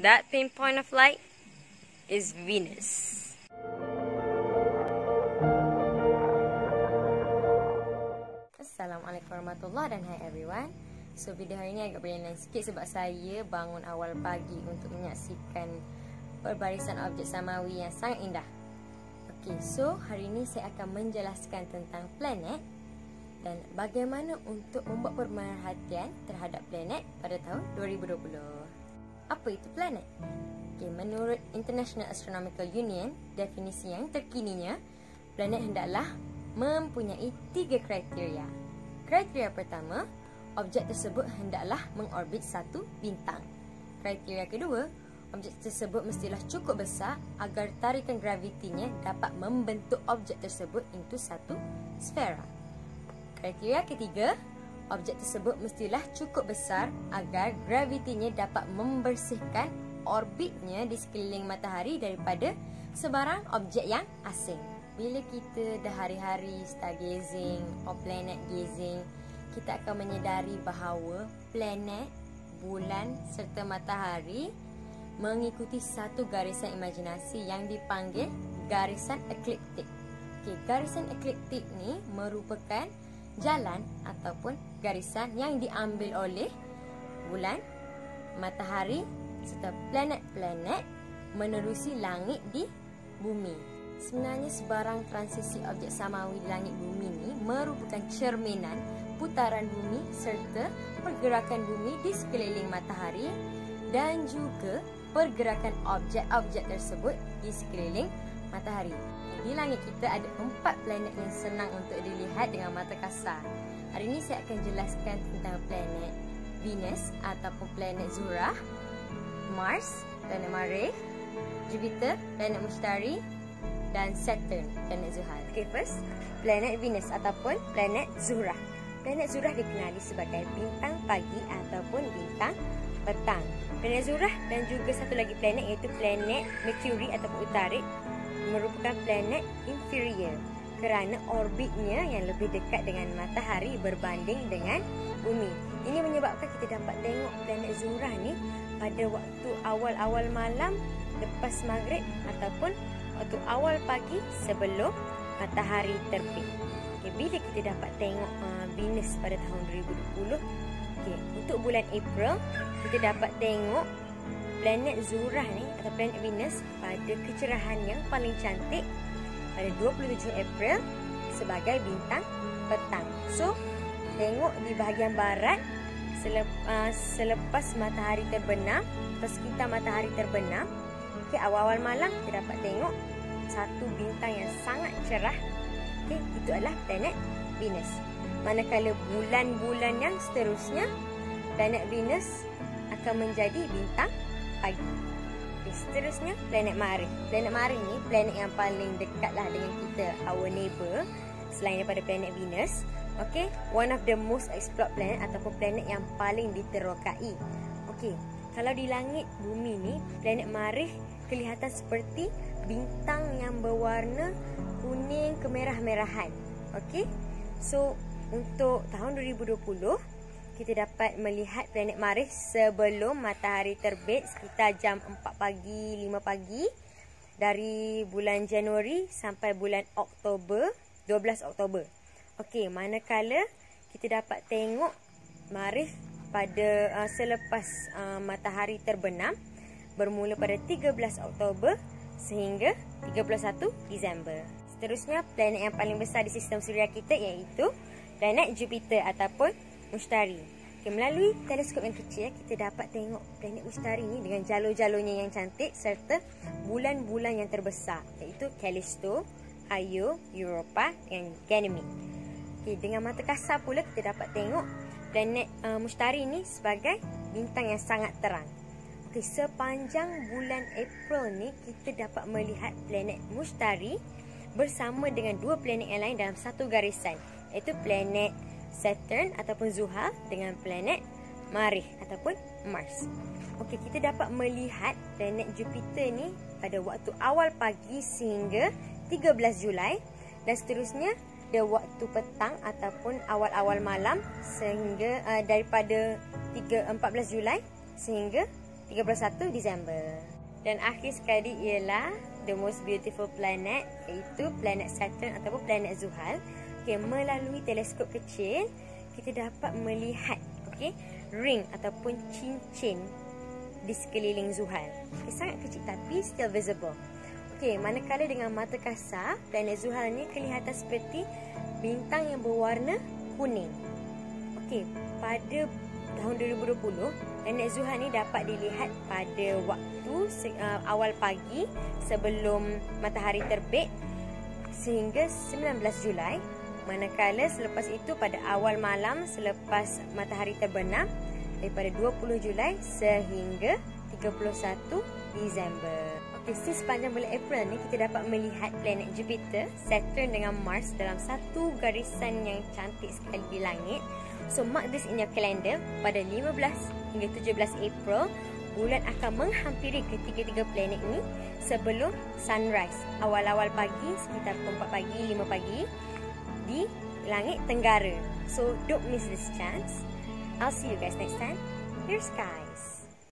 That pinpoint of light is Venus. Assalamualaikum warahmatullahi dan hai everyone. So video hari ni agak berlain sikit sebab saya bangun awal pagi untuk menyaksikan perbarisan objek samawi yang sangat indah. Okay, so hari ini saya akan menjelaskan tentang planet dan bagaimana untuk membuat pemerhatian terhadap planet pada tahun 2020. Apa itu planet? Okay, menurut International Astronomical Union, definisi yang terkininya, planet hendaklah mempunyai tiga kriteria. Kriteria pertama, objek tersebut hendaklah mengorbit satu bintang. Kriteria kedua, objek tersebut mestilah cukup besar agar tarikan gravitinya dapat membentuk objek tersebut into satu sfera. Kriteria ketiga, objek tersebut mestilah cukup besar agar gravitinya dapat membersihkan orbitnya di sekeliling matahari daripada sebarang objek yang asing. Bila kita dah hari-hari stargazing or planet gazing, kita akan menyedari bahawa planet, bulan serta matahari mengikuti satu garisan imajinasi yang dipanggil garisan ekliptik. Okay, garisan ekliptik ni merupakan jalan ataupun garisan yang diambil oleh bulan, matahari serta planet-planet menerusi langit di bumi. Sebenarnya sebarang transisi objek samawi di langit bumi ini merupakan cerminan putaran bumi serta pergerakan bumi di sekeliling matahari dan juga pergerakan objek-objek tersebut di sekeliling matahari. Di langit kita ada empat planet yang senang untuk dilihat dengan mata kasar. Hari ini saya akan jelaskan tentang planet Venus ataupun planet Zura, Mars, planet Marikh, Jupiter, planet Mushtari dan Saturn, planet Zuhal. Okay, first, planet Venus ataupun planet Zura. Planet Zura dikenali sebagai bintang pagi ataupun bintang petang. Planet Zura dan juga satu lagi planet iaitu planet Mercury ataupun Utarik merupakan planet inferior kerana orbitnya yang lebih dekat dengan matahari berbanding dengan bumi. Ini menyebabkan kita dapat tengok planet Zura ni pada waktu awal-awal malam lepas maghrib ataupun waktu awal pagi sebelum matahari terbit. Okay, bila kita dapat tengok uh, Venus pada tahun 2020, okay, untuk bulan April kita dapat tengok planet Zura ni atau planet Venus pada kecerahan yang paling cantik pada 27 April sebagai bintang petang. So, tengok di bahagian barat uh, selepas matahari terbenam, sekitar matahari terbenam, okay, awal-awal malam kita dapat tengok satu bintang yang sangat cerah. Okay, itu adalah planet Venus. Manakala bulan-bulan yang seterusnya, planet Venus akan menjadi bintang pagi. Okay, seterusnya, planet Mars. Planet Mars ni planet yang paling dekatlah dengan kita, our neighbor, selain daripada planet Venus. Okay, one of the most explored planet ataupun planet yang paling diterokai. Okay, kalau di langit bumi ni, planet Marikh kelihatan seperti bintang yang berwarna kuning kemerah-merahan. Okey. So, untuk tahun 2020 kita dapat melihat planet Marikh sebelum matahari terbit sekitar jam 4 pagi, 5 pagi dari bulan Januari sampai bulan Oktober, 12 Oktober. Okey, manakala kita dapat tengok Marikh pada uh, selepas uh, matahari terbenam bermula pada 13 Oktober sehingga 31 Disember. Seterusnya, planet yang paling besar di sistem suria kita iaitu planet Jupiter ataupun Mushtari. Okay, melalui teleskop yang kecil, kita dapat tengok planet Mushtari ni dengan jalur-jalurnya yang cantik serta bulan-bulan yang terbesar iaitu Callisto, Io, Europa dan Ganymede. Okay, dengan mata kasar pula kita dapat tengok planet uh, Mushtari ni sebagai bintang yang sangat terang. Okay, sepanjang bulan April ni kita dapat melihat planet Mushtari bersama dengan dua planet yang lain dalam satu garisan iaitu planet Saturn ataupun Zuhal dengan planet Marikh ataupun Mars. Okey, kita dapat melihat planet Jupiter ni pada waktu awal pagi sehingga 13 Julai dan seterusnya ada waktu petang ataupun awal-awal malam sehingga uh, daripada 3 14 Julai sehingga 31 Disember. Dan akhir sekali ialah the most beautiful planet iaitu planet Saturn ataupun planet Zuhal. Okay, melalui teleskop kecil kita dapat melihat okay, ring ataupun cincin di sekeliling Zuhal. Okay, sangat kecil tapi still visible. Okay, manakala dengan mata kasar, planet Zuhal ni kelihatan seperti bintang yang berwarna kuning. Okey, pada tahun 2020, planet Zuhal ni dapat dilihat pada waktu uh, awal pagi sebelum matahari terbit sehingga 19 Julai. Manakala selepas itu pada awal malam selepas matahari terbenam daripada 20 Julai sehingga 31 Disember. Okey, sepanjang bulan April ni kita dapat melihat planet Jupiter, Saturn dengan Mars dalam satu garisan yang cantik sekali di langit. So mark this in your calendar pada 15 hingga 17 April bulan akan menghampiri ketiga-tiga planet ni sebelum sunrise awal-awal pagi sekitar 4 pagi 5 pagi di langit tenggara. So don't miss this chance. I'll see you guys next time. Here's guys.